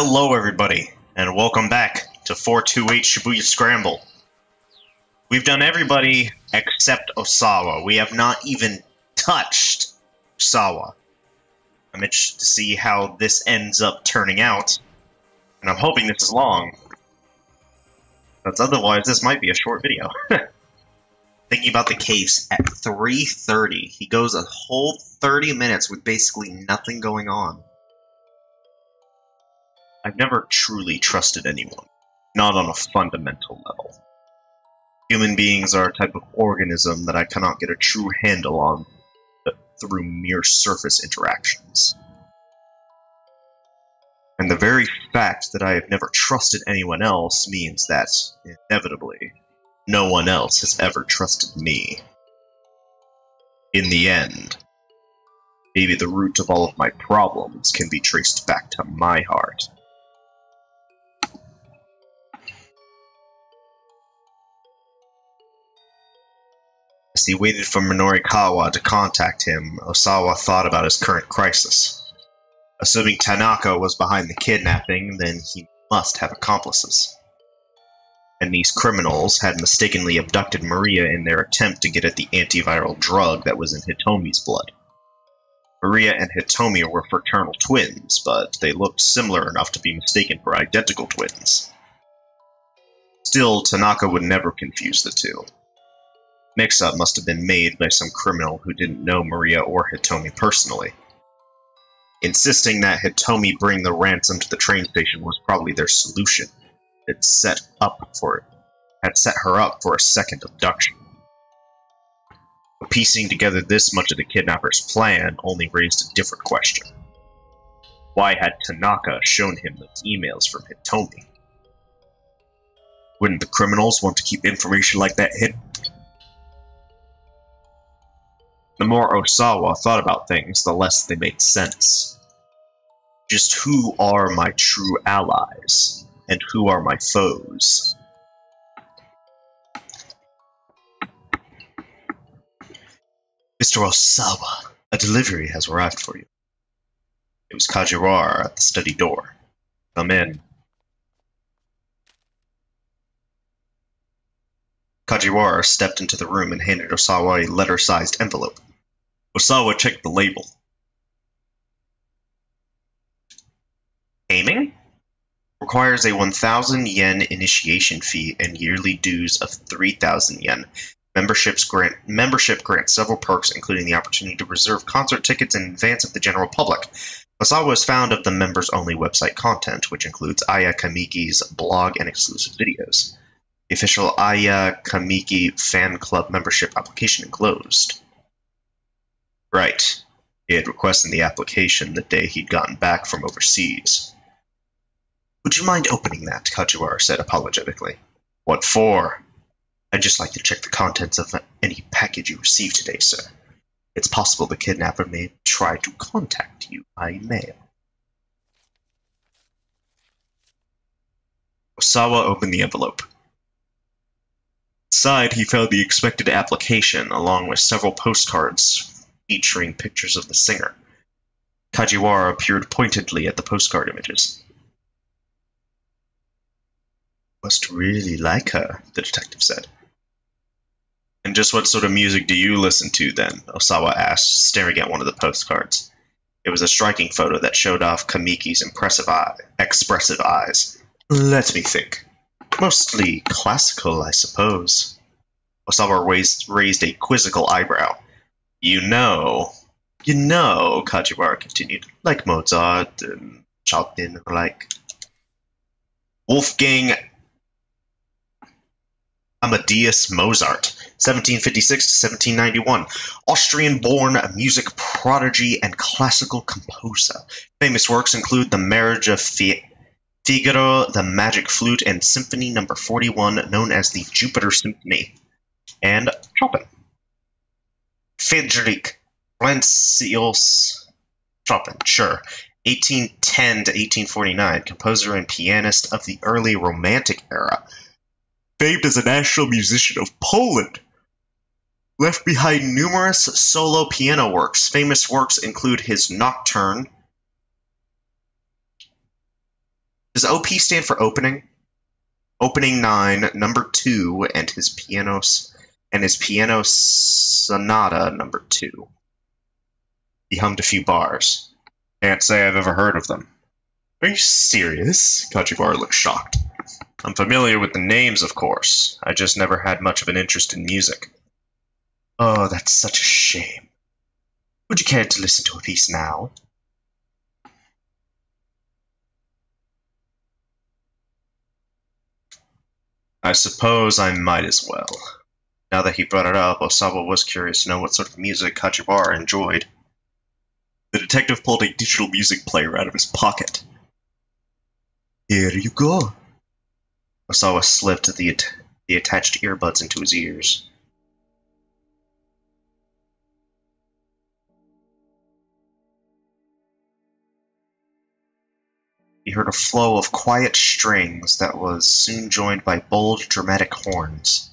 Hello, everybody, and welcome back to 428 Shibuya Scramble. We've done everybody except Osawa. We have not even touched Osawa. I'm interested to see how this ends up turning out, and I'm hoping this is long. Because otherwise, this might be a short video. Thinking about the case at 3.30. He goes a whole 30 minutes with basically nothing going on. I've never truly trusted anyone, not on a fundamental level. Human beings are a type of organism that I cannot get a true handle on through mere surface interactions. And the very fact that I have never trusted anyone else means that, inevitably, no one else has ever trusted me. In the end, maybe the root of all of my problems can be traced back to my heart. He waited for Minoru Minorikawa to contact him, Osawa thought about his current crisis. Assuming Tanaka was behind the kidnapping, then he must have accomplices. And these criminals had mistakenly abducted Maria in their attempt to get at the antiviral drug that was in Hitomi's blood. Maria and Hitomi were fraternal twins, but they looked similar enough to be mistaken for identical twins. Still, Tanaka would never confuse the two mix-up must have been made by some criminal who didn't know Maria or Hitomi personally. Insisting that Hitomi bring the ransom to the train station was probably their solution. It set up for it had set her up for a second abduction. Piecing together this much of the kidnapper's plan only raised a different question. Why had Tanaka shown him those emails from Hitomi? Wouldn't the criminals want to keep information like that hidden? The more Osawa thought about things, the less they made sense. Just who are my true allies, and who are my foes? Mr. Osawa, a delivery has arrived for you. It was Kajiwara at the study door. Come in. Kajiwara stepped into the room and handed Osawa a letter-sized envelope. Osawa checked the label. Aiming? Requires a 1,000 yen initiation fee and yearly dues of 3,000 yen. Memberships grant membership grants several perks, including the opportunity to reserve concert tickets in advance of the general public. Osawa is found of the members-only website content, which includes Aya Kamiki's blog and exclusive videos. The official Aya Kamiki fan club membership application enclosed. Right. He had requested the application the day he'd gotten back from overseas. Would you mind opening that? Kajiwara said apologetically. What for? I'd just like to check the contents of any package you received today, sir. It's possible the kidnapper may try to contact you by mail. Osawa opened the envelope. Inside, he found the expected application, along with several postcards featuring pictures of the singer. Kajiwara peered pointedly at the postcard images. Must really like her, the detective said. And just what sort of music do you listen to then? Osawa asked, staring at one of the postcards. It was a striking photo that showed off Kamiki's impressive eye, expressive eyes. Let me think. Mostly classical, I suppose. Osawa raised, raised a quizzical eyebrow. You know, you know, Kajiwara continued, like Mozart and Chopin, like Wolfgang Amadeus Mozart, 1756 to 1791, Austrian-born music prodigy and classical composer. Famous works include The Marriage of Figaro, The Magic Flute, and Symphony No. 41, known as the Jupiter Symphony, and Chopin. Friedrich Franz Chopin, sure. 1810 to 1849, composer and pianist of the early Romantic era. Famed as a national musician of Poland. Left behind numerous solo piano works. Famous works include his Nocturne, Does OP stand for opening? Opening nine, number two, and his pianos and his piano sonata number two. He hummed a few bars. Can't say I've ever heard of them. Are you serious? Kajiwara looked shocked. I'm familiar with the names, of course. I just never had much of an interest in music. Oh, that's such a shame. Would you care to listen to a piece now? I suppose I might as well. Now that he brought it up, Osawa was curious to know what sort of music Kajiwara enjoyed. The detective pulled a digital music player out of his pocket. Here you go. Osawa slipped the, at- the attached earbuds into his ears. He heard a flow of quiet strings that was soon joined by bold, dramatic horns.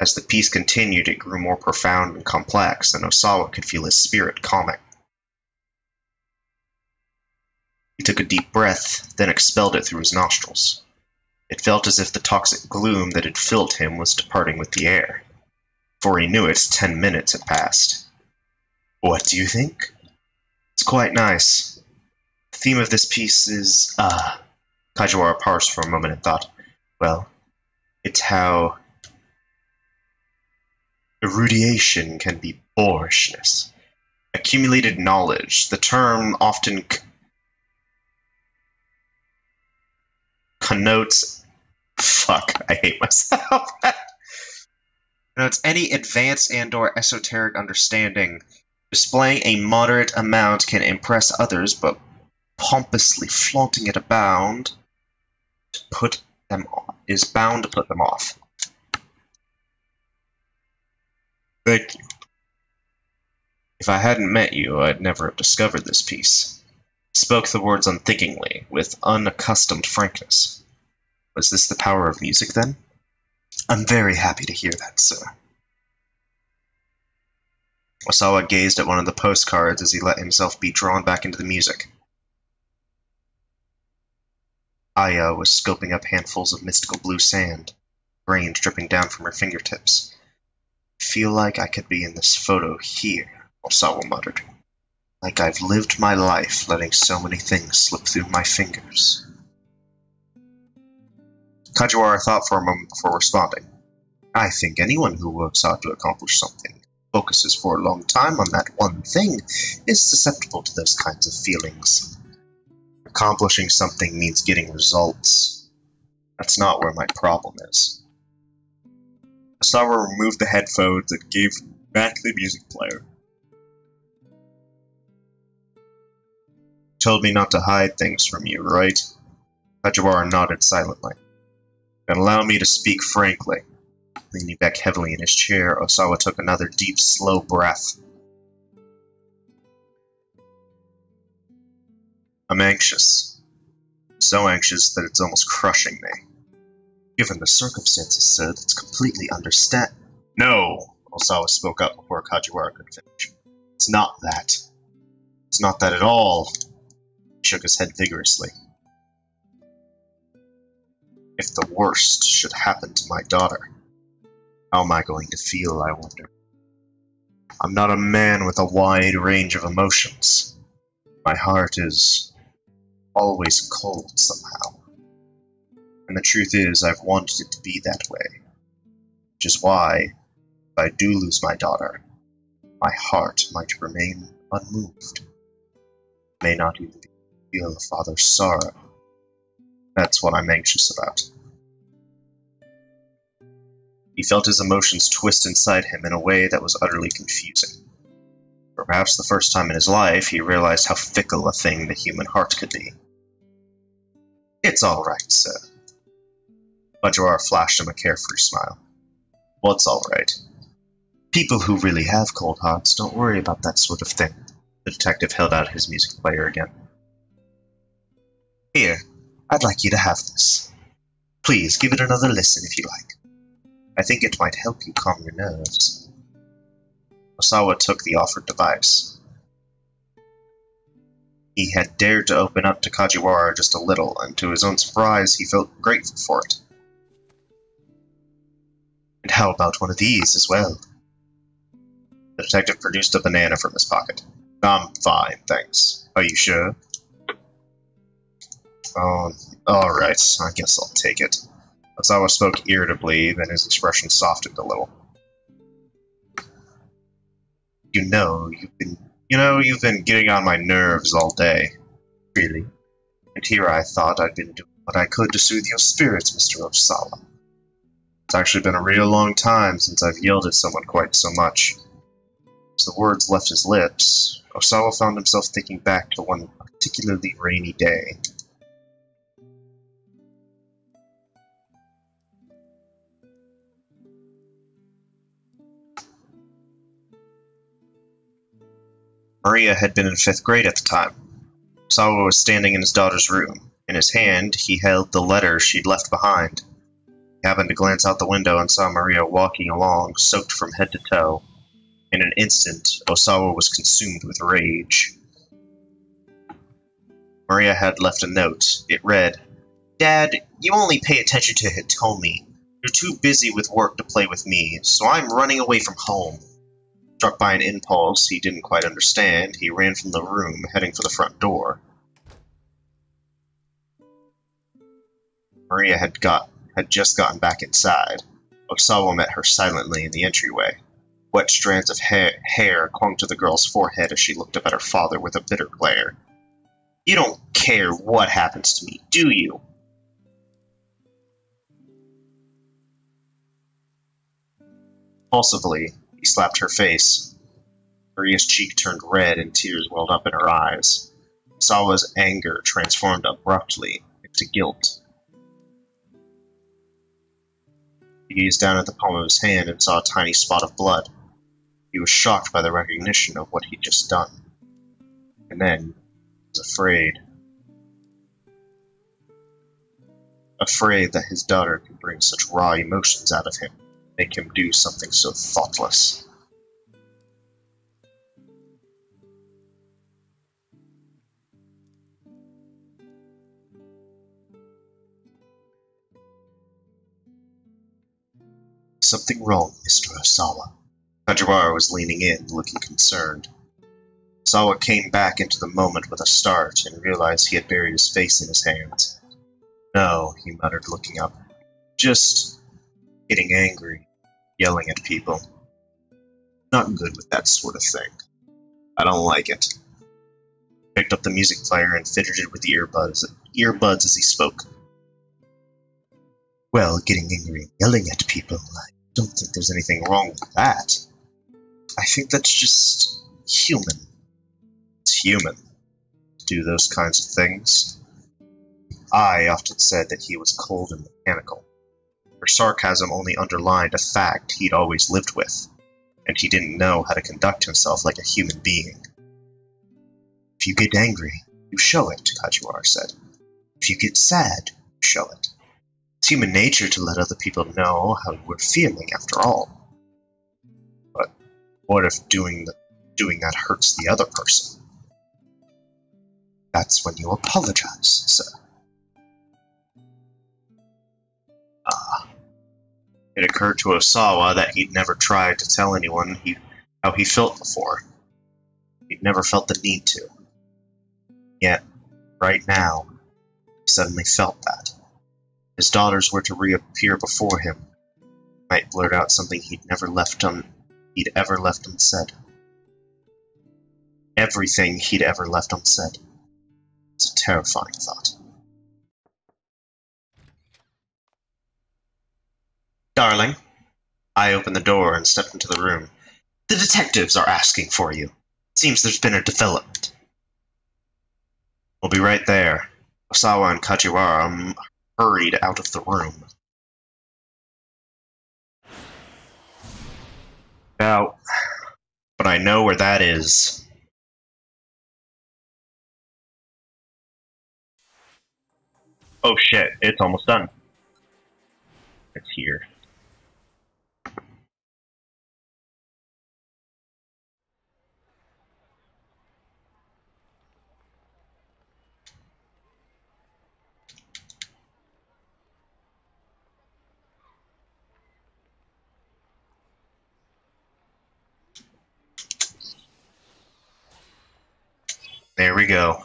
As the piece continued, it grew more profound and complex, and Osawa could feel his spirit calming. He took a deep breath, then expelled it through his nostrils. It felt as if the toxic gloom that had filled him was departing with the air. Before he knew it, ten minutes had passed. What do you think? It's quite nice. The theme of this piece is, ah. Kajiwara paused for a moment and thought, well, it's how erudition can be boorishness. Accumulated knowledge. The term often connotes. Fuck, I hate myself. connotes any advanced and/or esoteric understanding. Displaying a moderate amount can impress others, but pompously flaunting it abound to put them off, is bound to put them off. Thank you. If I hadn't met you, I'd never have discovered this piece. He spoke the words unthinkingly, with unaccustomed frankness. Was this the power of music, then? I'm very happy to hear that, sir. Osawa gazed at one of the postcards as he let himself be drawn back into the music. Aya was scoping up handfuls of mystical blue sand, rain dripping down from her fingertips. Feel like I could be in this photo here, Osawa muttered. Like I've lived my life letting so many things slip through my fingers. Kajiwara thought for a moment before responding. I think anyone who works hard to accomplish something, focuses for a long time on that one thing, is susceptible to those kinds of feelings. Accomplishing something means getting results. That's not where my problem is. Osawa removed the headphones and gave back the music player. Told me not to hide things from you, right? Kajiwara nodded silently. And allow me to speak frankly. Leaning back heavily in his chair, Osawa took another deep, slow breath. I'm anxious. So anxious that it's almost crushing me. Given the circumstances, sir, that's completely understand. No, Osawa spoke up before Kajiwara could finish. It's not that. It's not that at all. He shook his head vigorously. If the worst should happen to my daughter, how am I going to feel, I wonder? I'm not a man with a wide range of emotions. My heart is always cold somehow. And the truth is, I've wanted it to be that way. Which is why, if I do lose my daughter, my heart might remain unmoved. May not even feel a father's sorrow. That's what I'm anxious about. He felt his emotions twist inside him in a way that was utterly confusing. Perhaps the first time in his life, he realized how fickle a thing the human heart could be. It's all right, sir. Kajiwara flashed him a carefree smile. What's all right? People who really have cold hearts don't worry about that sort of thing. The detective held out his music player again. Here, I'd like you to have this. Please give it another listen if you like. I think it might help you calm your nerves. Osawa took the offered device. He had dared to open up to Kajiwara just a little, and to his own surprise, he felt grateful for it. And how about one of these as well? The detective produced a banana from his pocket. I'm fine, thanks. Are you sure? Um, oh, alright, I guess I'll take it. Osawa spoke irritably, then his expression softened a little. You know, you've been you know, you've been getting on my nerves all day. Really? And here I thought I'd been doing what I could to soothe your spirits, Mr. Osawa. It's actually been a real long time since I've yelled at someone quite so much. As the words left his lips, Osawa found himself thinking back to one particularly rainy day. Maria had been in fifth grade at the time. Osawa was standing in his daughter's room. In his hand, he held the letter she'd left behind. Happened to glance out the window and saw Maria walking along, soaked from head to toe. In an instant, Osawa was consumed with rage. Maria had left a note. It read, Dad, you only pay attention to Hitomi. You're too busy with work to play with me, so I'm running away from home. Struck by an impulse he didn't quite understand, he ran from the room, heading for the front door. Maria had got had just gotten back inside. Osawa met her silently in the entryway. Wet strands of hair, hair clung to the girl's forehead as she looked up at her father with a bitter glare. You don't care what happens to me, do you? Impulsively, he slapped her face. Maria's cheek turned red and tears welled up in her eyes. Sawa's anger transformed abruptly into guilt. He gazed down at the palm of his hand and saw a tiny spot of blood. He was shocked by the recognition of what he'd just done. And then he was afraid. Afraid that his daughter could bring such raw emotions out of him make him do something so thoughtless. Something wrong, Mr. Osawa. Kajiwara was leaning in, looking concerned. Osawa came back into the moment with a start and realized he had buried his face in his hands. No, he muttered, looking up. Just getting angry yelling at people. Not good with that sort of thing. I don't like it. Picked up the music player and fidgeted with the earbuds, earbuds as he spoke. Well, getting angry and yelling at people, I don't think there's anything wrong with that. I think that's just human. It's human to do those kinds of things. I often said that he was cold and mechanical. Her sarcasm only underlined a fact he'd always lived with, and he didn't know how to conduct himself like a human being. If you get angry, you show it, Kajiwara said. If you get sad, show it. It's human nature to let other people know how are feeling, after all. But what if doing, the, doing that hurts the other person? That's when you apologize, sir. Ah. It occurred to Osawa that he'd never tried to tell anyone he, how he felt before. He'd never felt the need to. Yet, right now, he suddenly felt that. His daughters were to reappear before him. Might blurt out something he'd never left un he'd ever left unsaid. Everything he'd ever left unsaid. It's a terrifying thought. Darling. I opened the door and stepped into the room. The detectives are asking for you. Seems there's been a development. We'll be right there. Osawa and Kajiwara um, hurried out of the room. Now, but I know where that is. Oh shit, it's almost done. It's here. There we go.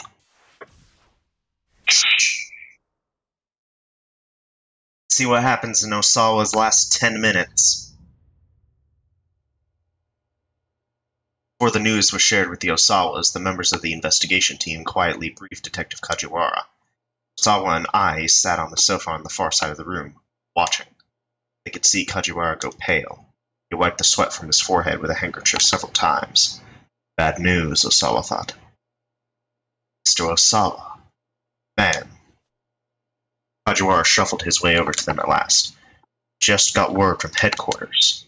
See what happens in Osawa's last 10 minutes. Before the news was shared with the Osawas, the members of the investigation team quietly briefed Detective Kajiwara. Osawa and I sat on the sofa on the far side of the room, watching. They could see Kajiwara go pale. He wiped the sweat from his forehead with a handkerchief several times. Bad news, Osawa thought. Mr. Osawa. Man. Kajiwara shuffled his way over to them at last. Just got word from headquarters.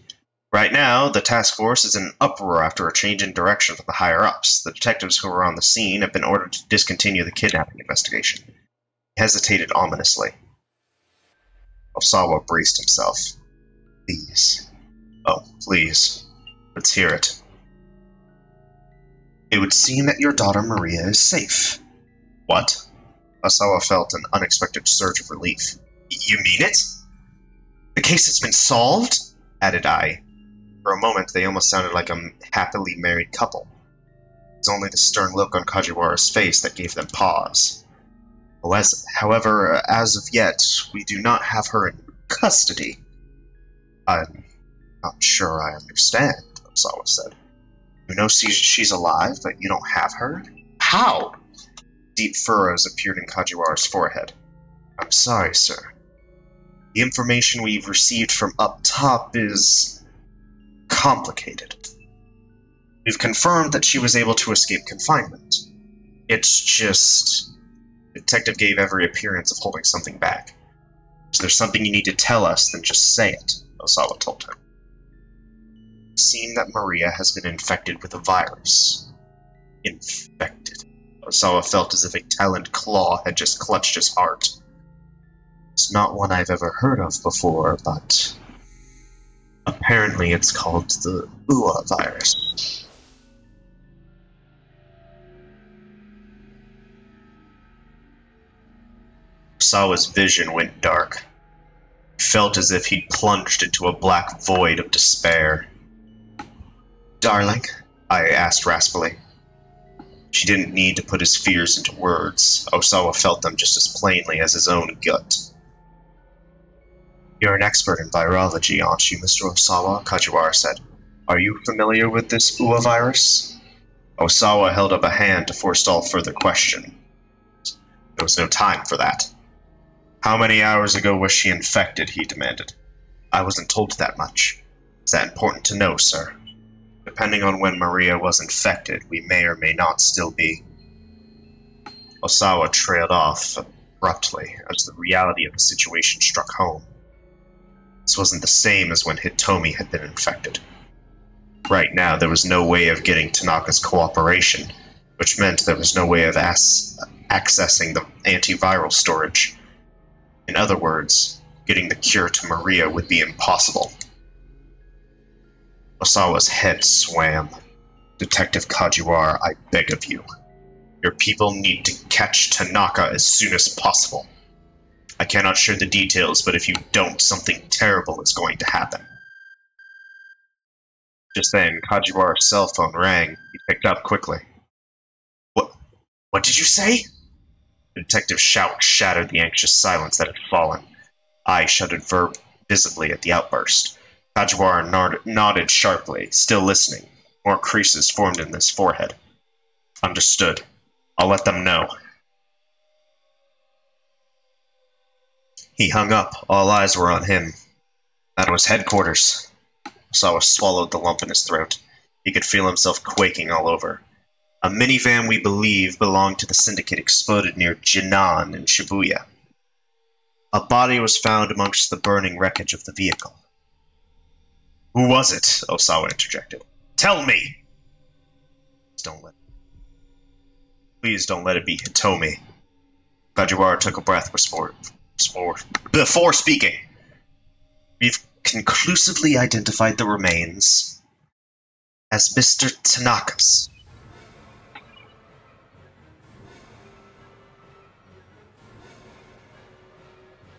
Right now, the task force is in uproar after a change in direction from the higher ups. The detectives who were on the scene have been ordered to discontinue the kidnapping investigation. He hesitated ominously. Osawa braced himself. Please. Oh, please. Let's hear it. It would seem that your daughter Maria is safe. What? Osawa felt an unexpected surge of relief. You mean it? The case has been solved? added I. For a moment, they almost sounded like a happily married couple. It was only the stern look on Kajiwara's face that gave them pause. However, as of yet, we do not have her in custody. I'm not sure I understand, Osawa said. You know she's alive, but you don't have her? How? Deep furrows appeared in Kajiwara's forehead. I'm sorry, sir. The information we've received from up top is complicated. We've confirmed that she was able to escape confinement. It's just. The detective gave every appearance of holding something back. Is there something you need to tell us, then just say it, Osawa told him. It seems that Maria has been infected with a virus. Infected. Osawa felt as if a taloned claw had just clutched his heart. It's not one I've ever heard of before, but apparently it's called the Ua virus. Osawa's vision went dark. He felt as if he'd plunged into a black void of despair. Darling? I asked raspily. She didn't need to put his fears into words. Osawa felt them just as plainly as his own gut. You're an expert in virology, aren't you, Mr. Osawa? Kajiwara said. Are you familiar with this Ua virus? Osawa held up a hand to forestall further question. There was no time for that. How many hours ago was she infected? he demanded. I wasn't told that much. Is that important to know, sir? Depending on when Maria was infected, we may or may not still be. Osawa trailed off abruptly as the reality of the situation struck home. This wasn't the same as when Hitomi had been infected. Right now, there was no way of getting Tanaka's cooperation, which meant there was no way of accessing the antiviral storage. In other words, getting the cure to Maria would be impossible. Osawa's head swam. Detective Kajiwara, I beg of you. Your people need to catch Tanaka as soon as possible. I cannot share the details, but if you don't, something terrible is going to happen. Just then, Kajiwara's cell phone rang. He picked up quickly. What? What did you say? The detective's shout shattered the anxious silence that had fallen. I shuddered visibly at the outburst. Kajiwara nod nodded sharply, still listening. More creases formed in his forehead. Understood. I'll let them know. He hung up. All eyes were on him. That was headquarters. Osawa swallowed the lump in his throat. He could feel himself quaking all over. A minivan we believe belonged to the syndicate exploded near Jinnan in Shibuya. A body was found amongst the burning wreckage of the vehicle. Who was it? Osawa interjected. Tell me! Please don't let Please don't let it be Hitomi. Kajiwara took a breath before, before speaking. We've conclusively identified the remains as Mr. Tanaka's.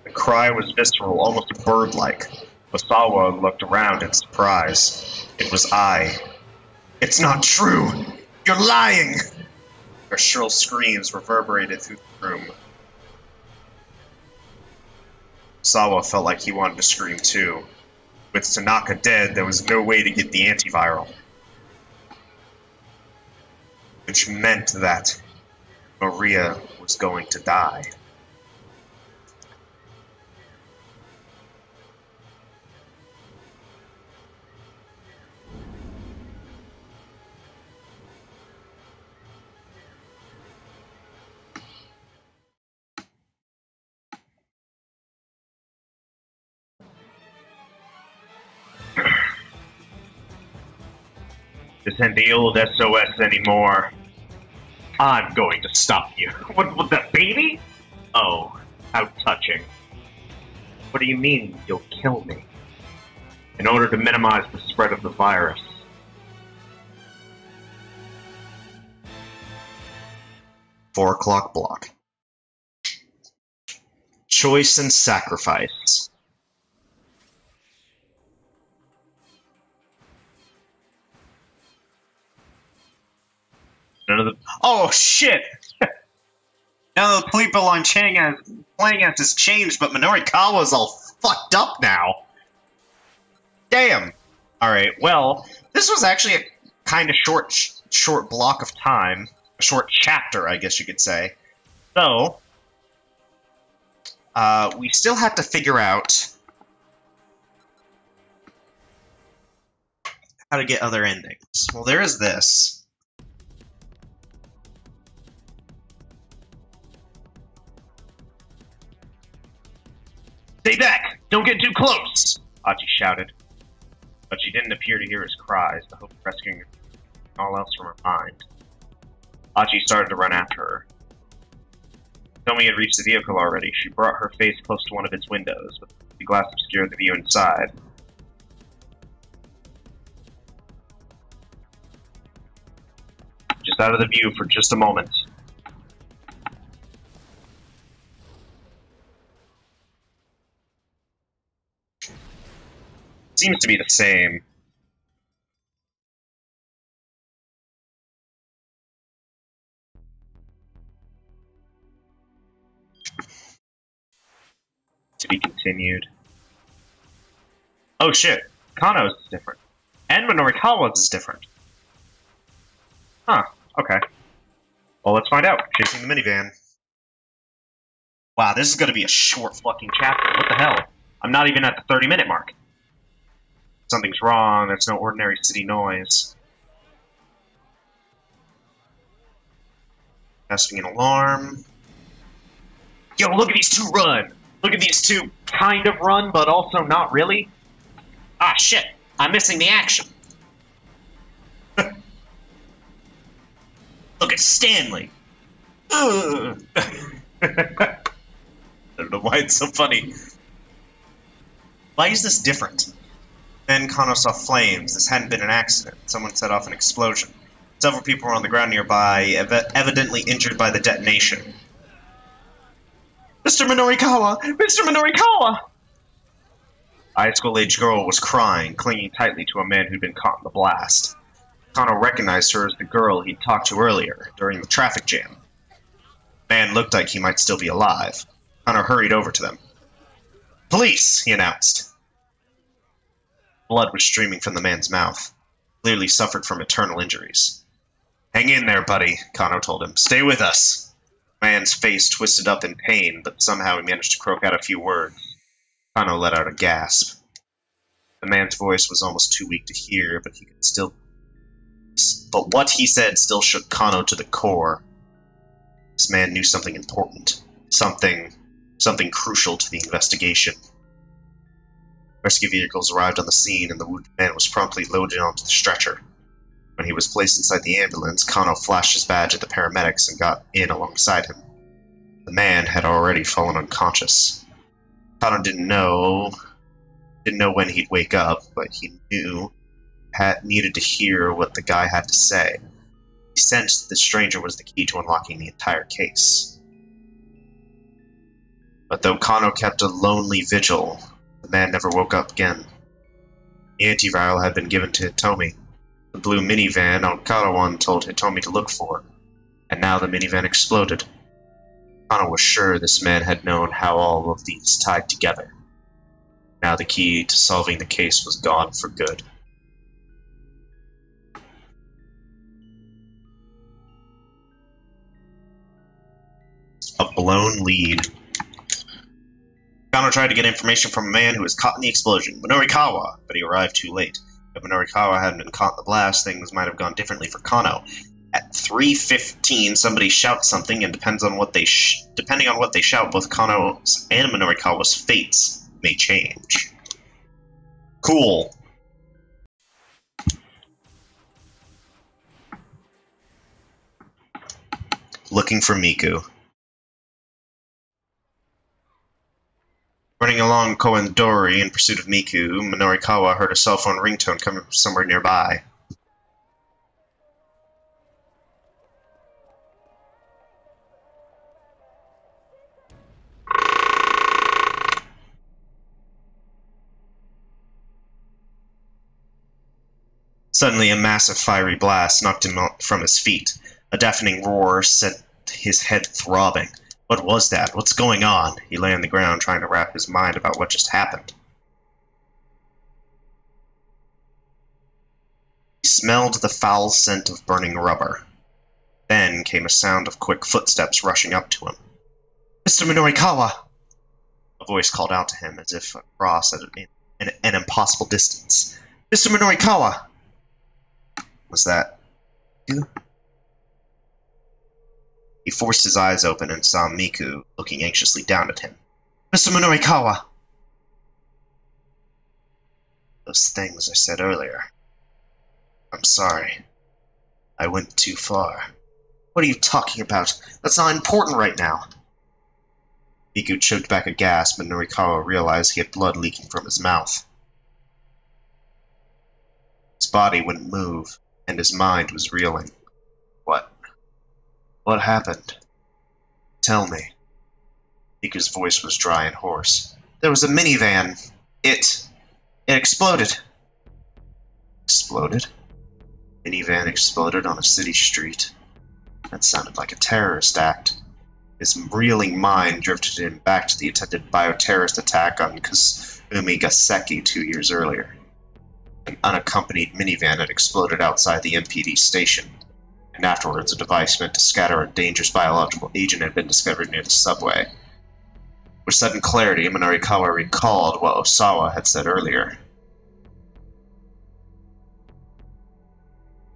The cry was visceral, almost bird-like. Osawa looked around in surprise. It was I. It's not true! You're lying! Their shrill screams reverberated through the room. Sawa felt like he wanted to scream too. With Tanaka dead, there was no way to get the antiviral. Which meant that Maria was going to die. This isn't the old SOS anymore. I'm going to stop you. What, what, the baby? Oh, how touching. What do you mean, you'll kill me? In order to minimize the spread of the virus. Four o'clock block. Choice and sacrifice. None of the. Oh shit! now the people has playing as has changed, but Minorikawa's all fucked up now. Damn. All right. Well, this was actually a kind of short, short block of time, a short chapter, I guess you could say. So, uh, we still have to figure out how to get other endings. Well, there is this. Stay back! Don't get too close! Achi shouted. But she didn't appear to hear his cries, the hope of rescuing all else from her mind. Achi started to run after her. Tomi had reached the vehicle already. She brought her face close to one of its windows, but the glass obscured the view inside. Just out of the view for just a moment. Seems to be the same. To be continued. Oh shit, Kano's is different. And Minorikawa's is different. Huh, okay. Well, let's find out. Chasing the minivan. Wow, this is gonna be a short fucking chapter. What the hell? I'm not even at the 30 minute mark. Something's wrong. That's no ordinary city noise. Testing an alarm. Yo, look at these two run! Look at these two kind of run, but also not really. Ah, shit. I'm missing the action. look at Stanley. I don't know why it's so funny. Why is this different? Then Kano saw flames. This hadn't been an accident. Someone set off an explosion. Several people were on the ground nearby, ev evidently injured by the detonation. Mr. Minorikawa! Mr. Minorikawa! A high school-age girl was crying, clinging tightly to a man who'd been caught in the blast. Kano recognized her as the girl he'd talked to earlier, during the traffic jam. The man looked like he might still be alive. Kano hurried over to them. Police, he announced. Blood was streaming from the man's mouth. Clearly suffered from internal injuries. Hang in there, buddy, Kano told him. Stay with us. The man's face twisted up in pain, but somehow he managed to croak out a few words. Kano let out a gasp. The man's voice was almost too weak to hear, but he could still. But what he said still shook Kano to the core. This man knew something important. Something. something crucial to the investigation. Rescue vehicles arrived on the scene, and the wounded man was promptly loaded onto the stretcher. When he was placed inside the ambulance, Kano flashed his badge at the paramedics and got in alongside him. The man had already fallen unconscious. Kano didn't know didn't know when he'd wake up, but he knew had needed to hear what the guy had to say. He sensed the stranger was the key to unlocking the entire case. But though Kano kept a lonely vigil, the man never woke up again. The antiviral had been given to Hitomi. The blue minivan Okada told Hitomi to look for. And now the minivan exploded. Kano was sure this man had known how all of these tied together. Now the key to solving the case was gone for good. A blown lead. Kano tried to get information from a man who was caught in the explosion, Minorikawa, but he arrived too late. If Minorikawa hadn't been caught in the blast, things might have gone differently for Kano. At 3:15, somebody shouts something, and depends on what they sh- depending on what they shout, both Kano's and Minorikawa's fates may change. Cool. Looking for Miku. Running along Koendori in pursuit of Miku, Minorikawa heard a cell phone ringtone coming from somewhere nearby. Suddenly, a massive fiery blast knocked him from his feet. A deafening roar set his head throbbing. What was that? What's going on? He lay on the ground trying to wrap his mind about what just happened. He smelled the foul scent of burning rubber. Then came a sound of quick footsteps rushing up to him. Mr. Minorikawa! A voice called out to him as if across at an, an impossible distance. Mr. Minorikawa! Was that you? He forced his eyes open and saw Miku looking anxiously down at him. Mr. Minorikawa! Those things I said earlier. I'm sorry. I went too far. What are you talking about? That's not important right now. Miku choked back a gasp, and Norikawa realized he had blood leaking from his mouth. His body wouldn't move, and his mind was reeling. What? Happened? Tell me. Miku's voice was dry and hoarse. There was a minivan. It. It exploded. Exploded? Minivan exploded on a city street. That sounded like a terrorist act. His reeling mind drifted him back to the attempted bioterrorist attack on Kasumigaseki two years earlier. An unaccompanied minivan had exploded outside the MPD station, and afterwards a device meant to scatter a dangerous biological agent had been discovered near the subway. With sudden clarity, Minorikawa recalled what Osawa had said earlier.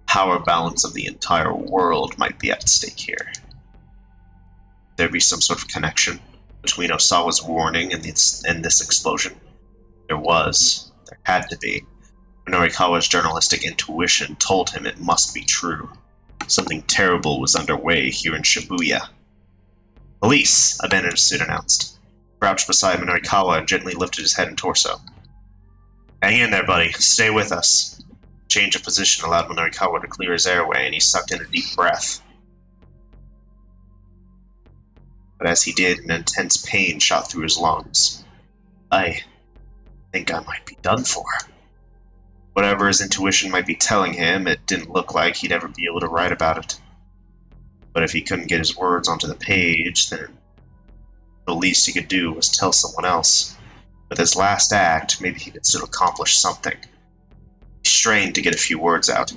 Power balance of the entire world might be at stake here. There'd be some sort of connection between Osawa's warning and this, and this explosion. There was. There had to be. Norikawa's journalistic intuition told him it must be true. Something terrible was underway here in Shibuya. Police, a bandage suit announced. Crouched beside Minorikawa and gently lifted his head and torso. Hang in there, buddy. Stay with us. Change of position allowed Minorikawa to clear his airway, and he sucked in a deep breath. But as he did, an intense pain shot through his lungs. I think I might be done for. Whatever his intuition might be telling him, it didn't look like he'd ever be able to write about it. But if he couldn't get his words onto the page, then the least he could do was tell someone else. With his last act, maybe he could still accomplish something. He strained to get a few words out.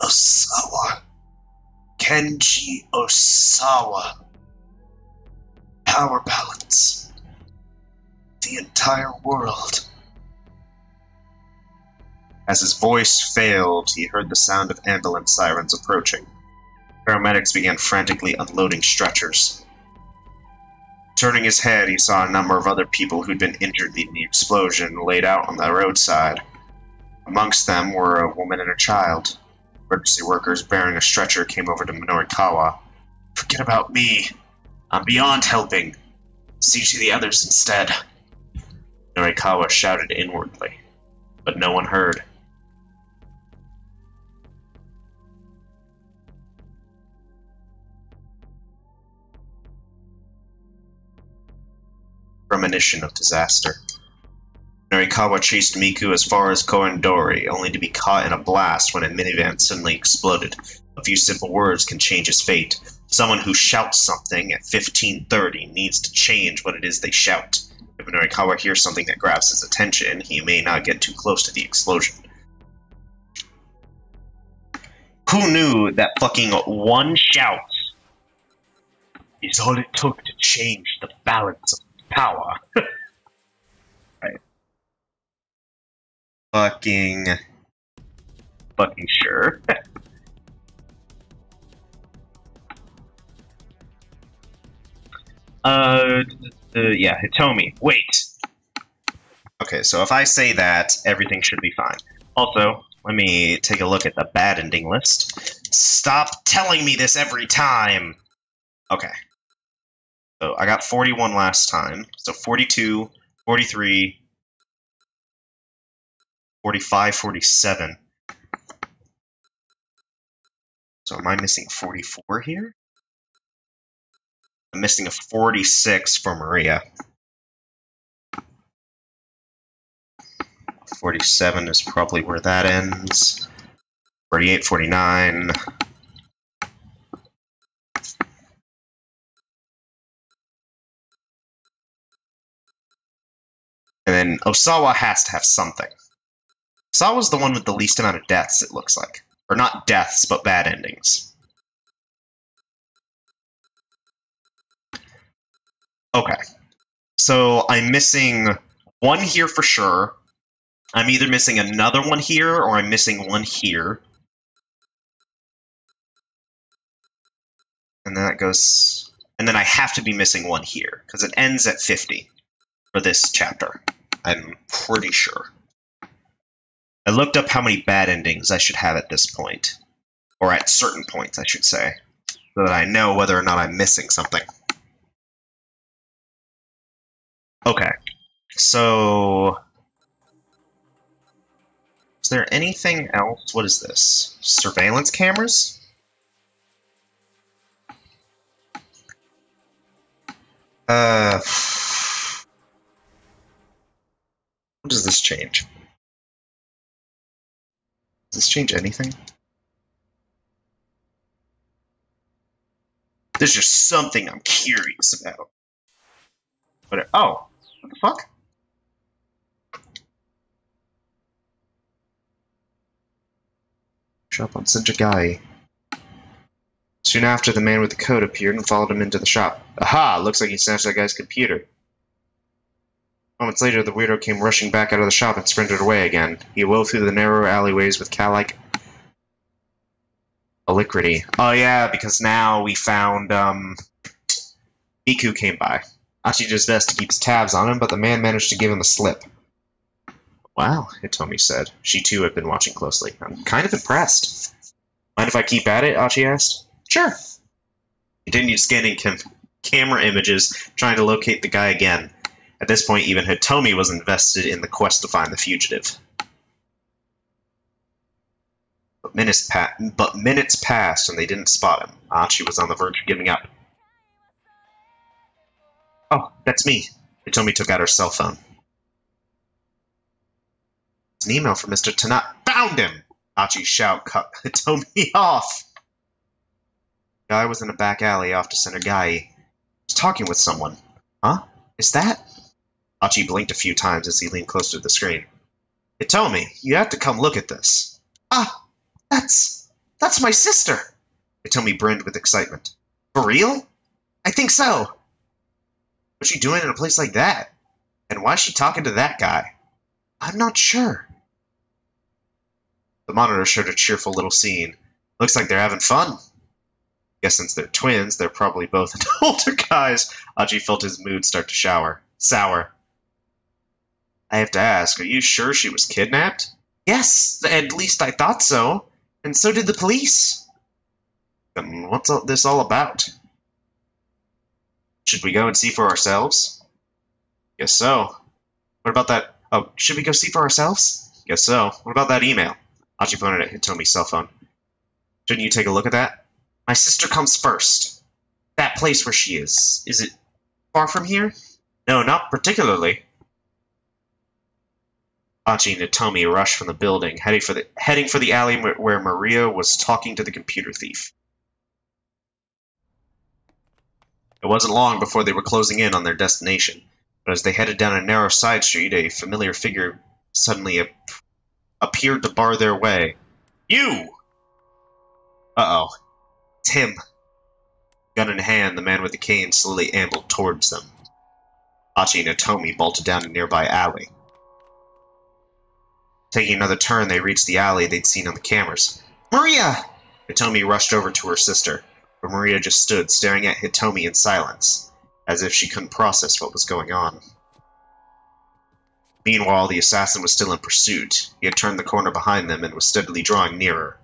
Osawa. Kenji Osawa. Power balance. The entire world. As his voice failed, he heard the sound of ambulance sirens approaching. Paramedics began frantically unloading stretchers. Turning his head, he saw a number of other people who'd been injured in the explosion laid out on the roadside. Amongst them were a woman and a child. Emergency workers bearing a stretcher came over to Minorikawa. Forget about me. I'm beyond helping. See to the others instead. Minorikawa shouted inwardly, but no one heard. Premonition of disaster. Minorikawa chased Miku as far as Koendori, only to be caught in a blast when a minivan suddenly exploded. A few simple words can change his fate. Someone who shouts something at 1530 needs to change what it is they shout. If Minorikawa hears something that grabs his attention, he may not get too close to the explosion. Who knew that fucking one shout is all it took to change the balance of power? right. Fucking. Fucking sure. uh, uh, yeah, Hitomi. Wait. Okay, so if I say that, everything should be fine. Also, let me take a look at the bad ending list. Stop telling me this every time! Okay. So I got 41 last time. So 42, 43, 45, 47. So am I missing 44 here? I'm missing a 46 for Maria. 47 is probably where that ends. 48, 49. Then Osawa has to have something. Osawa's the one with the least amount of deaths, it looks like. Or not deaths, but bad endings. Okay. So I'm missing one here for sure. I'm either missing another one here or I'm missing one here. And then that goes... And then I have to be missing one here, because it ends at 50 for this chapter. I'm pretty sure. I looked up how many bad endings I should have at this point. Or at certain points, I should say. So that I know whether or not I'm missing something. Okay. So... Is there anything else? What is this? Surveillance cameras? Uh... What does this change? Does this change anything? There's just something I'm curious about. But oh, what the fuck? Shop on Senjagai. Soon after, the man with the coat appeared and followed him into the shop. Aha! Looks like he snatched that guy's computer. Moments later, the weirdo came rushing back out of the shop and sprinted away again. He wove through the narrow alleyways with cat-like alacrity. Oh yeah, because now we found, um... Miku came by. Ashi did his best to keep his tabs on him, but the man managed to give him a slip. Wow, Hitomi said. She too had been watching closely. I'm kind of impressed. Mind if I keep at it? Achi asked. Sure. Continued scanning cam camera images, trying to locate the guy again. At this point, even Hitomi was invested in the quest to find the fugitive. But minutes, pa but minutes passed and they didn't spot him. Achi was on the verge of giving up. Oh, that's me. Hitomi took out her cell phone. It's an email from Mr. Tanat. Found him! Achi's shout cut Hitomi off. Guy was in a back alley off to Senjagai. He was talking with someone. Huh? Is that? Achi blinked a few times as he leaned closer to the screen. Hitomi, you have to come look at this. Ah, that's... that's my sister! Hitomi brinned with excitement. For real? I think so. What's she doing in a place like that? And why is she talking to that guy? I'm not sure. The monitor showed a cheerful little scene. Looks like they're having fun. Guess since they're twins, they're probably both older guys. Achi felt his mood start to shower. Sour. I have to ask, are you sure she was kidnapped? Yes, at least I thought so. And so did the police. Then what's all this all about? Should we go and see for ourselves? Guess so. What about that? Oh, should we go see for ourselves? Guess so. What about that email? Achi pointed at Hitomi's cell phone. Shouldn't you take a look at that? My sister comes first. That place where she is. Is it far from here? No, not particularly. Achi and Hitomi rushed from the building, heading for the, heading for the alley where Maria was talking to the computer thief. It wasn't long before they were closing in on their destination, but as they headed down a narrow side street, a familiar figure suddenly ap appeared to bar their way. You! Uh-oh. It's him. Gun in hand, the man with the cane slowly ambled towards them. Achi and Hitomi bolted down a nearby alley. Taking another turn, they reached the alley they'd seen on the cameras. Maria! Hitomi rushed over to her sister, but Maria just stood staring at Hitomi in silence, as if she couldn't process what was going on. Meanwhile, the assassin was still in pursuit. He had turned the corner behind them and was steadily drawing nearer.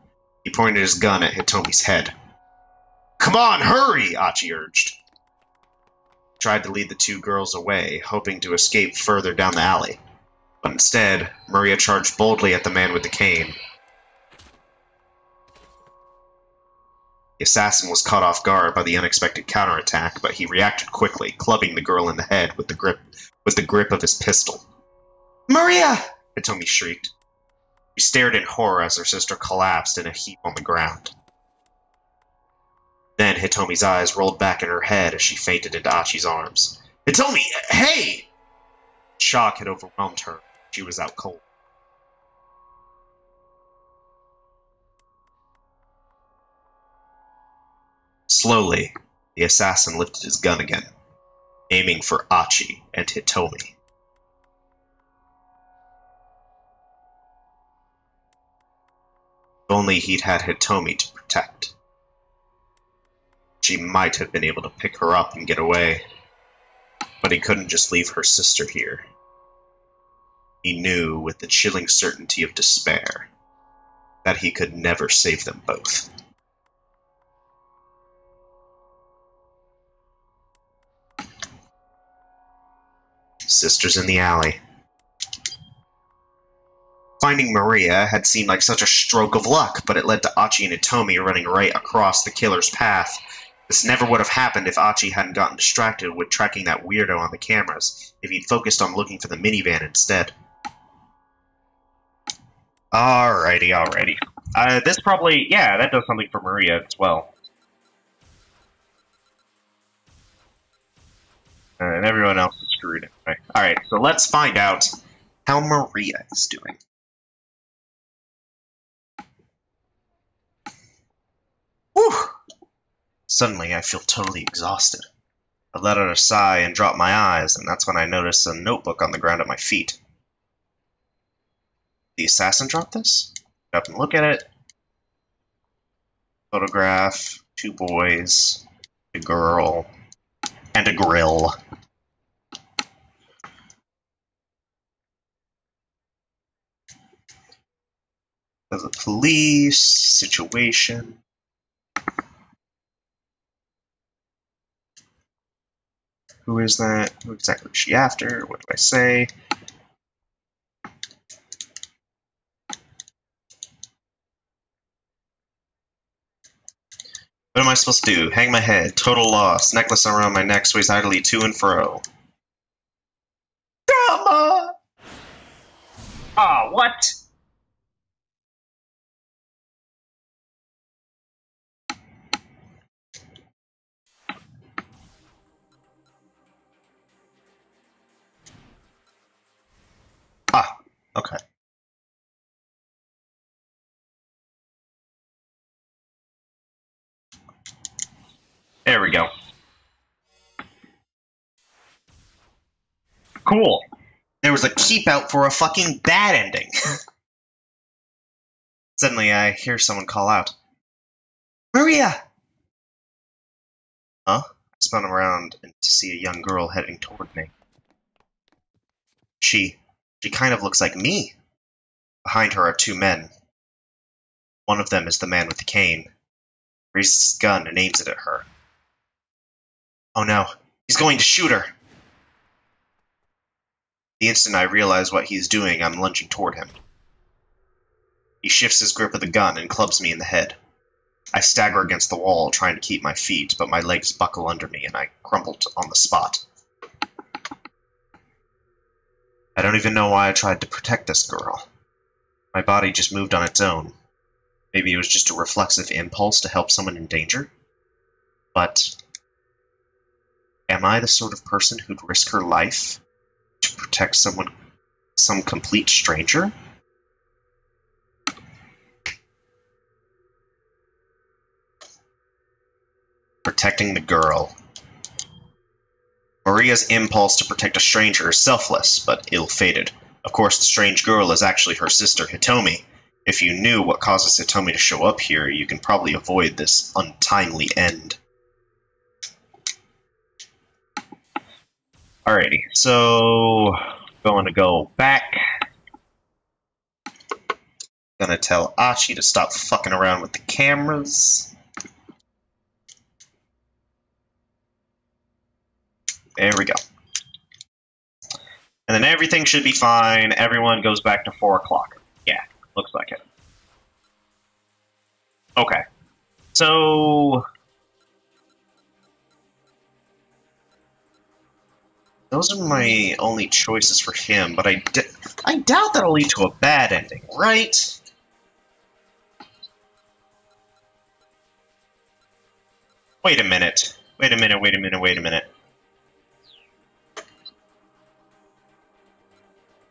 He pointed his gun at Hitomi's head. Come on, hurry! Achi urged. He tried to lead the two girls away, hoping to escape further down the alley. But instead, Maria charged boldly at the man with the cane. The assassin was caught off guard by the unexpected counterattack, but he reacted quickly, clubbing the girl in the head with the grip with the grip of his pistol. Maria! Hitomi shrieked. She stared in horror as her sister collapsed in a heap on the ground. Then Hitomi's eyes rolled back in her head as she fainted into Achi's arms. Hitomi, hey! Shock had overwhelmed her. She was out cold. Slowly, the assassin lifted his gun again, aiming for Achi and Hitomi. If only he'd had Hitomi to protect. She might have been able to pick her up and get away. But he couldn't just leave her sister here. He knew with the chilling certainty of despair that he could never save them both. Sisters in the Alley. Finding Maria had seemed like such a stroke of luck, but it led to Achi and Hitomi running right across the killer's path. This never would have happened if Achi hadn't gotten distracted with tracking that weirdo on the cameras, if he'd focused on looking for the minivan instead. Alrighty, alrighty. Uh, this probably, yeah, that does something for Maria as well. Uh, and everyone else is screwed anyway. Alright, so let's find out how Maria is doing. Whew! Suddenly, I feel totally exhausted. I let out a sigh and dropped my eyes, and that's when I noticed a notebook on the ground at my feet. The assassin dropped this? Up and look at it. Photograph, two boys, a girl, and a grill. There's a police situation. Who is that? Who exactly is she after? What do I say? What am I supposed to do? Hang my head. Total loss. Necklace around my neck sways idly to and fro. Drama! Ah, what? Ah, okay. There we go. Cool. There was a keep out for a fucking bad ending. Suddenly, I hear someone call out, Maria! Huh? I spun around and to see a young girl heading toward me. She, she kind of looks like me. Behind her are two men. One of them is the man with the cane. Raises his gun and aims it at her. Oh no, he's going to shoot her. The instant I realize what he's doing, I'm lunging toward him. He shifts his grip of the gun and clubs me in the head. I stagger against the wall, trying to keep my feet, but my legs buckle under me and I crumple on the spot. I don't even know why I tried to protect this girl. My body just moved on its own. Maybe it was just a reflexive impulse to help someone in danger? But am I the sort of person who'd risk her life to protect someone, some complete stranger? Protecting the girl. Maria's impulse to protect a stranger is selfless, but ill-fated. Of course, the strange girl is actually her sister Hitomi. If you knew what causes Hitomi to show up here, you can probably avoid this untimely end. Alrighty, so going to go back. Gonna tell Achi to stop fucking around with the cameras. There we go. And then everything should be fine. Everyone goes back to 4 o'clock. Yeah, looks like it. Okay. So... Those are my only choices for him, but I, I doubt that'll lead to a bad ending, right? Wait a minute. Wait a minute, wait a minute, wait a minute.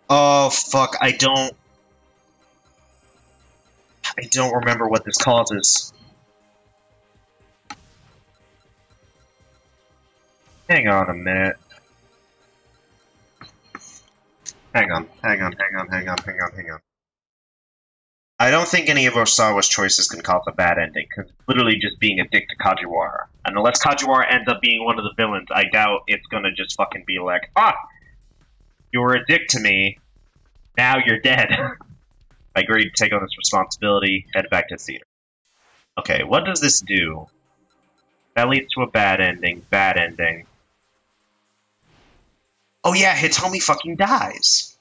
Oh, fuck, I don't... I don't remember what this causes. Hang on a minute. Hang on, hang on, hang on, hang on, hang on, hang on. I don't think any of Osawa's choices can cause a bad ending, because literally just being a dick to Kajiwara. And unless Kajiwara ends up being one of the villains, I doubt it's gonna just fucking be like, ah, you were a dick to me. Now you're dead. I agreed to take on this responsibility, head back to theater. Okay, what does this do? That leads to a bad ending, bad ending. Oh yeah, Hitomi fucking dies.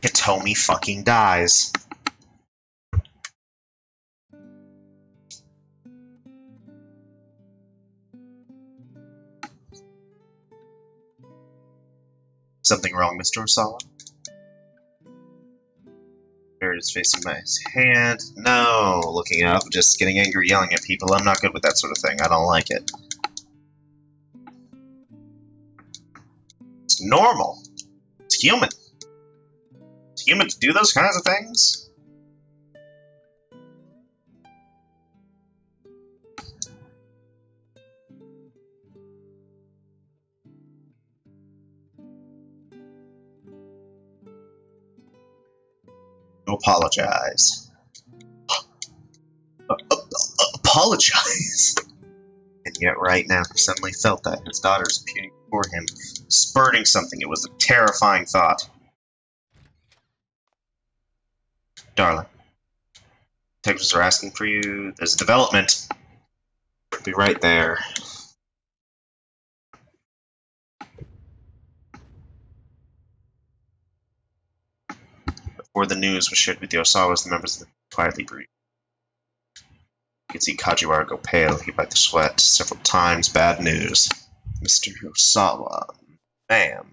Hitomi fucking dies. Something wrong, Mr. Osawa? Is facing my hand. No, looking up, just getting angry, yelling at people. I'm not good with that sort of thing. I don't like it. It's normal. It's human. It's human to do those kinds of things. Apologize. apologize? And yet, right now, he suddenly felt that his daughter's appearing before him, spurting something. It was a terrifying thought. Darling, detectives are asking for you. There's a development. Be right there. Before the news was shared with the Osawas, the members of the quietly breathed. You could see Kajiwara go pale, he wiped the sweat several times. Bad news. Mr. Osawa. Ma'am.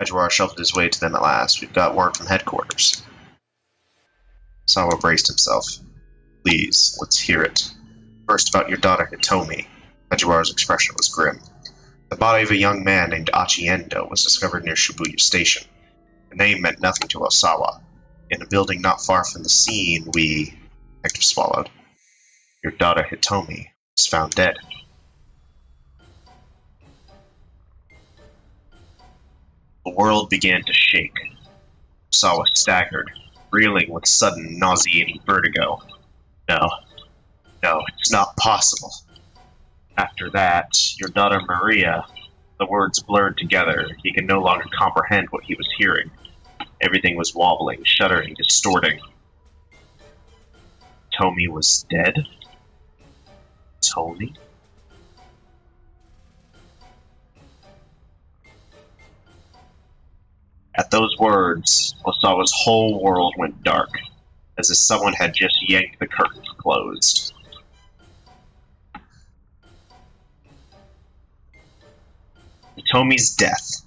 Kajiwara shuffled his way to them at last. We've got word from headquarters. Sawa braced himself. Please, let's hear it. First about your daughter Hitomi. Kajiwara's expression was grim. The body of a young man named Achi Endo was discovered near Shibuya Station. The name meant nothing to Osawa, in a building not far from the scene, we. Hector swallowed. Your daughter Hitomi was found dead. The world began to shake. Sawa staggered, reeling with sudden nauseating vertigo. No, no, it's not possible. After that, your daughter Maria, the words blurred together. He could no longer comprehend what he was hearing. Everything was wobbling, shuddering, distorting. Tomi was dead? Tony? At those words, Osawa's whole world went dark, as if someone had just yanked the curtains closed. Hitomi's death.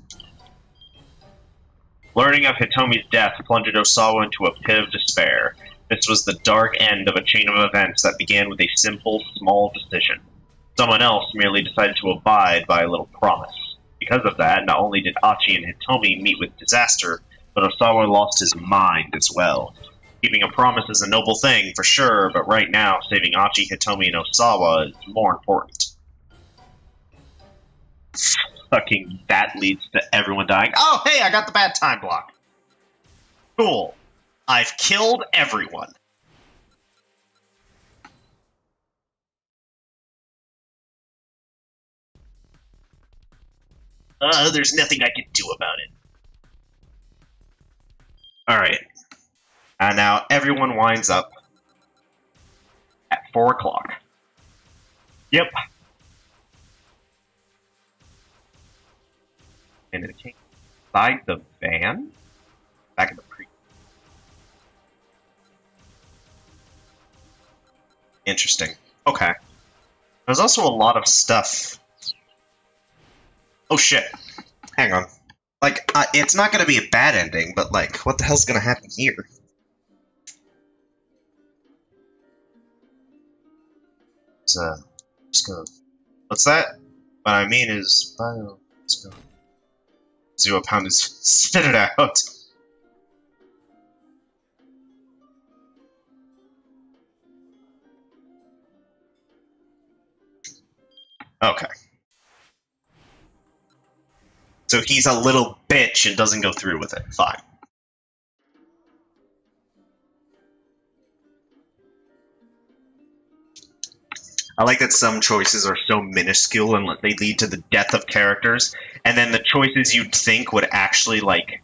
Learning of Hitomi's death plunged Osawa into a pit of despair. This was the dark end of a chain of events that began with a simple, small decision. Someone else merely decided to abide by a little promise. Because of that, not only did Achi and Hitomi meet with disaster, but Osawa lost his mind as well. Keeping a promise is a noble thing, for sure, but right now, saving Achi, Hitomi, and Osawa is more important. Fucking that leads to everyone dying. Oh, hey, I got the bad time block. Cool. I've killed everyone. Uh, there's nothing I can do about it. Alright. And now everyone winds up at 4 o'clock. Yep. And it came inside the van? Back in the pre. Interesting. Okay. There's also a lot of stuff. Oh shit. Hang on. Like, uh, it's not gonna be a bad ending, but like, what the hell's gonna happen here? So, uh, let's go. What's that? What I mean is, bio. Let's go. Zero pound is spit it out. Okay. So he's a little bitch and doesn't go through with it. Fine. I like that some choices are so minuscule and they lead to the death of characters, and then the choices you'd think would actually like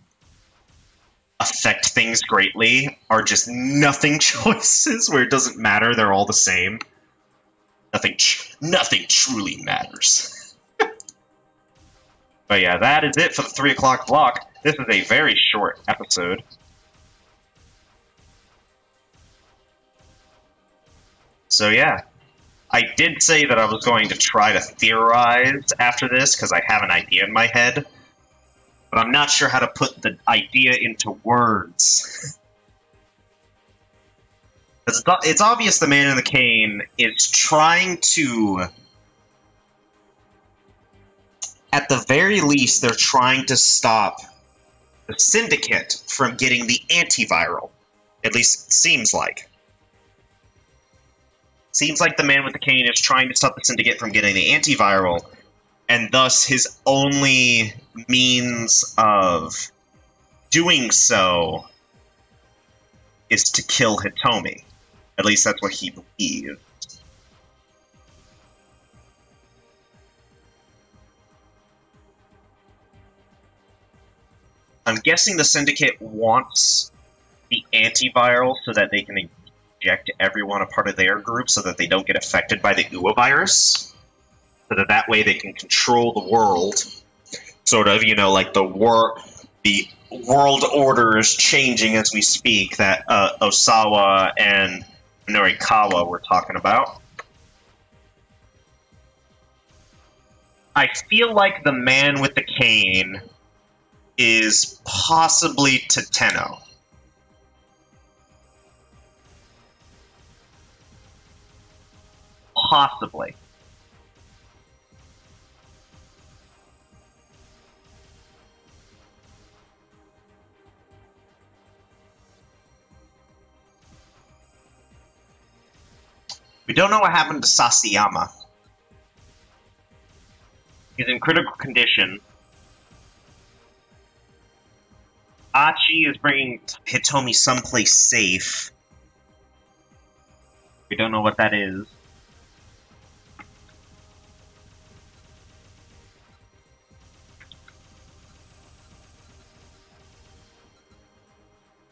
affect things greatly are just nothing choices where it doesn't matter. They're all the same. Nothing, nothing truly matters. but yeah, that is it for the three o'clock block. This is a very short episode. So yeah. I did say that I was going to try to theorize after this because I have an idea in my head, but I'm not sure how to put the idea into words. it's, it's obvious the man in the cane is trying to. At the very least, they're trying to stop the syndicate from getting the antiviral. At least it seems like. Seems like the man with the cane is trying to stop the syndicate from getting the antiviral, and thus his only means of doing so is to kill Hitomi. At least that's what he believes. I'm guessing the Syndicate wants the antiviral so that they can inject everyone a part of their group so that they don't get affected by the Uwa virus. So that that way they can control the world. Sort of, you know, like the war, the world order is changing as we speak. That uh, Osawa and Norikawa were talking about. I feel like the man with the cane is possibly Teteno. Possibly. We don't know what happened to Sasayama. He's in critical condition. Achi is bringing Hitomi someplace safe. We don't know what that is.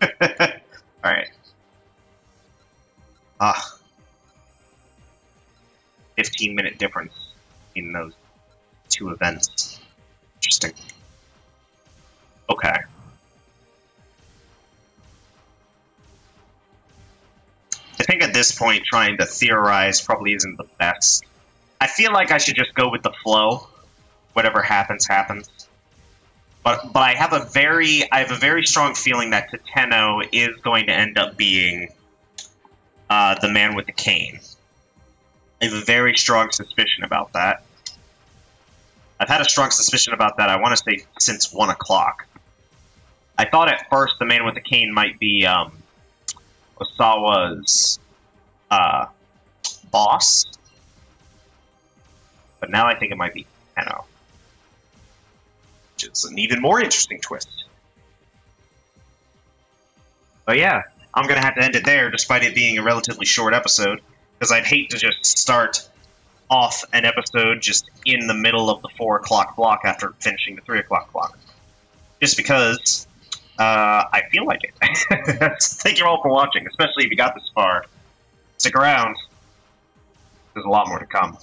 Alright. Ah. 15 minute difference in those two events. Interesting. Okay. I think at this point, trying to theorize probably isn't the best. I feel like I should just go with the flow. whatever happens, happens. But but I have a very I have a very strong feeling that Teteno is going to end up being uh, the man with the cane. I have a very strong suspicion about that. I've had a strong suspicion about that. I want to say since one o'clock. I thought at first the man with the cane might be um, Osawa's uh, boss, but now I think it might be Tenno, which is an even more interesting twist. But yeah, I'm gonna have to end it there, despite it being a relatively short episode, because I'd hate to just start off an episode just in the middle of the four o'clock block after finishing the three o'clock block, just because uh, I feel like it. Thank you all for watching, especially if you got this far. Stick around. There's a lot more to come.